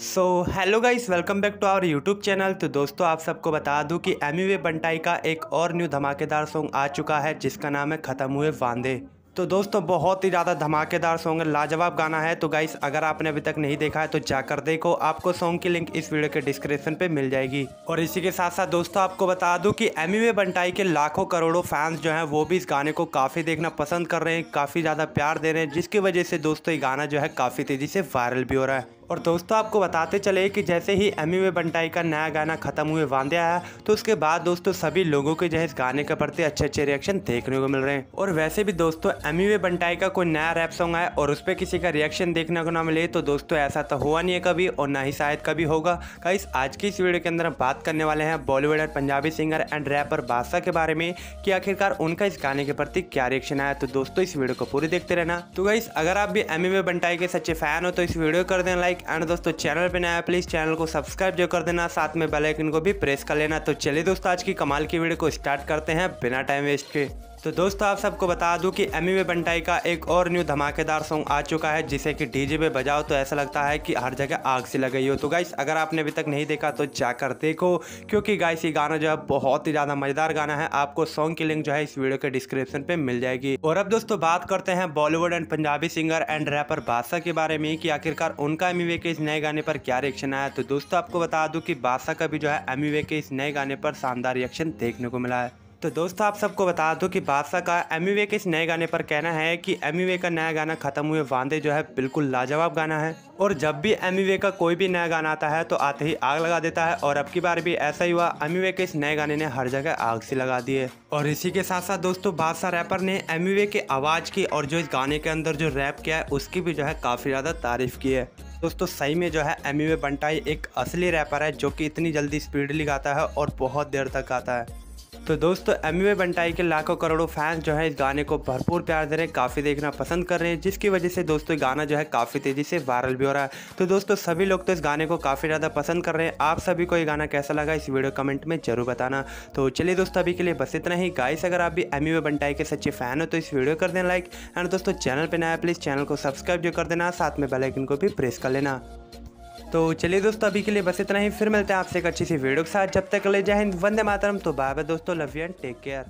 So hello guys welcome back to our YouTube channel तो दोस्तों, आप सबको बता दूँ कि एमी वे बंटाई का एक और न्यू धमाकेदार सॉन्ग आ चुका है, जिसका नाम है ख़त्म हुए वांदे। तो दोस्तों, बहुत ही ज़्यादा धमाकेदार सॉन्ग है, लाजवाब गाना है। तो गाइस अगर आपने अभी तक नहीं देखा है तो जाकर देखो। आपको सॉन्ग की लिंक इस वीडियो के डिस्क्रिप्शन पे मिल जाएगी। और इसी के साथ साथ दोस्तों, आपको बता दूँ कि एमी वे बंटाई के लाखों करोड़ों फैंस जो हैं, वो भी इस गाने को काफ़ी देखना पसंद कर रहे हैं, काफ़ी ज़्यादा प्यार दे रहे हैं, जिसकी वजह से दोस्तों, ये गाना जो है, काफ़ी तेज़ी से वायरल भी हो रहा है। और दोस्तों, आपको बताते चले कि जैसे ही एमी वे बंटाई का नया गाना खत्म हुए, वांदे आया तो उसके बाद दोस्तों सभी लोगों के जो है इस गाने के प्रति अच्छे अच्छे रिएक्शन देखने को मिल रहे हैं। और वैसे भी दोस्तों एमी वे बंटाई का कोई नया रैप सॉन्ग आया और उस पर किसी का रिएक्शन देखने को ना मिले तो दोस्तों ऐसा तो हुआ नहीं है कभी और ना ही शायद कभी होगा। गाइस आज की इस वीडियो के अंदर हम बात करने वाले हैं बॉलीवुड और Punjabi singer and rapper Badshah के बारे में, कि आखिरकार उनका इस गाने के प्रति क्या रिएक्शन आया। तो दोस्तों, इस वीडियो को पूरी देखते रहना। तो गाइस अगर आप भी एमी वे बंटाई के सच्चे फ़ैन हो तो इस वीडियो कर देना लाइक एंड दोस्तों चैनल चैनल पे नया प्लीज़ चैनल को सब्सक्राइब जो कर देना, साथ में बेल आइकन को भी प्रेस कर लेना। तो चलिए दोस्तों, आज की कमाल की वीडियो को स्टार्ट करते हैं बिना टाइम वेस्ट के। तो दोस्तों, आप सबको बता दूँ कि एमी वे बंटाई का एक और न्यू धमाकेदार सॉन्ग आ चुका है, जिसे कि डीजे पे बजाओ तो ऐसा लगता है कि हर जगह आग से लग गई हो। तो गाइस अगर आपने अभी तक नहीं देखा तो जाकर देखो, क्योंकि गाइस ये गाना जो है बहुत ही ज़्यादा मज़ेदार गाना है। आपको सॉन्ग की लिंक जो है इस वीडियो के डिस्क्रिप्शन पे मिल जाएगी। और अब दोस्तों, बात करते हैं Bollywood and Punjabi singer and rapper Badshah के बारे में, कि आखिरकार उनका एमी के इस नए गाने पर क्या रिएक्शन आया। तो दोस्तों, आपको बता दूँ कि बादशाह का भी जो है एमी के इस नए गाने पर शानदार रिएक्शन देखने को मिला है। तो दोस्तों, आप सबको बता दो कि बादशाह का एम के इस नए गाने पर कहना है कि एम का नया गाना खत्म हुए वांदे जो है बिल्कुल लाजवाब गाना है। और जब भी एम का कोई भी नया गाना आता है तो आते ही आग लगा देता है और अब की बार भी ऐसा ही हुआ एम के इस नए गाने ने हर जगह आग से लगा दी है। और इसी के साथ साथ दोस्तों, बादशाह रैपर ने एम के आवाज़ की और जो इस गाने के अंदर जो रैप किया है, उसकी भी जो है काफ़ी ज़्यादा तारीफ़ की है। दोस्तों, सही में जो है एम बंटाई एक असली रैपर है, जो कि इतनी जल्दी स्पीडली गाता है और बहुत देर तक गाता है। तो दोस्तों एम वे बंटाई के लाखों करोड़ों फैंस जो है इस गाने को भरपूर प्यार दे रहे हैं, काफ़ी देखना पसंद कर रहे हैं, जिसकी वजह से दोस्तों गाना जो है काफ़ी तेज़ी से वायरल भी हो रहा है। तो दोस्तों, सभी लोग तो इस गाने को काफ़ी ज़्यादा पसंद कर रहे हैं। आप सभी को ये गाना कैसा लगा, इस वीडियो कमेंट में ज़रूर बताना। तो चलिए दोस्तों, अभी के लिए बस इतना ही। गाइस अगर आप भी एम वे बंटाई के सच्चे फ़ैन हो तो इस वीडियो कर देना लाइक एंड दोस्तों, चैनल पर नया प्लीज़ चैनल को सब्सक्राइब जो कर देना, साथ में बेलाइकन को भी प्रेस कर लेना। तो चलिए दोस्तों, अभी के लिए बस इतना ही। फिर मिलते हैं आपसे एक अच्छी सी वीडियो के साथ। जब तक ले जाए हिंद, वंदे मातरम। तो बाय बाय दोस्तों love you and take care